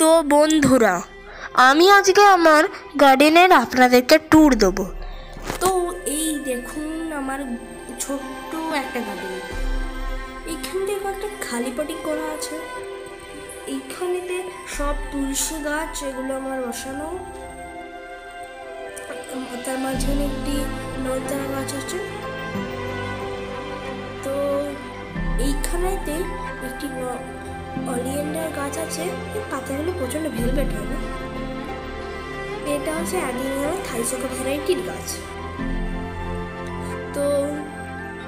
তো বন্ধুরা, আমি আজকে আমার গার্ডেনের আপনাদেরকে ট্যুর দেবো। তো এই দেখুন আমার ছোট্ট একটা গার্ডেন এইখান থেকে একটা খালি পটি করা আছে। এইখানেতে সব তুলসী গাছ, এগুলো আমার বসানো। তার মাঝখানে একটি নয়তারা গাছ আছে। তো এইখানেতে একটি অলিয়েন্ডার গাছ আছে পাতাগুলো প্রচণ্ড ভেলভেট না? এটা হচ্ছে অ্যাডিনিয়াম থাইসোকা ভ্যারাইটির গাছ। তো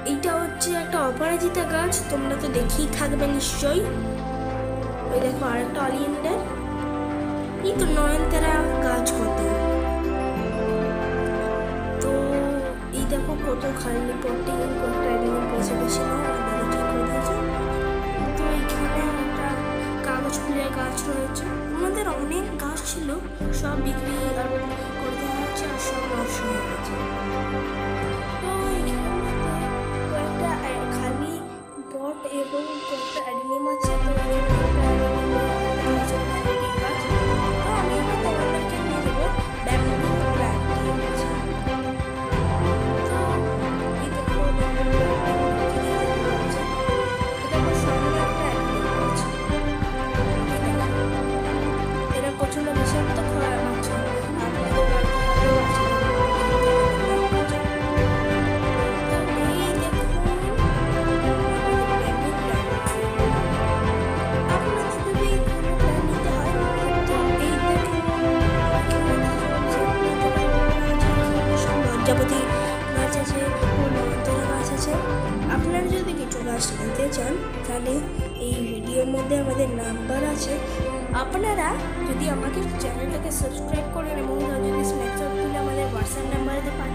এইটা হচ্ছে একটা অপরাজিতা গাছ, তোমরা তো দেখেই থাকবে নিশ্চয়ই। ওই দেখো আরেকটা অলিয়েন্ডার। এই তো নয়নতারা গাছ কত? ফুলের গাছ রয়েছে। আমাদের অনেক গাছ ছিল সব বিক্রি এখানে এই ভিডিওর মধ্যে আমাদের নাম্বার আছে। আপনারা যদি আমাকে চ্যানেলটাকে সাবস্ক্রাইব করেন এবং যদি স্ন্যাপচ্যাটগুলো আমাদের হোয়াটসঅ্যাপ নাম্বারে পাঠান